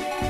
Bye.